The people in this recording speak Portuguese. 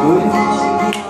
coisas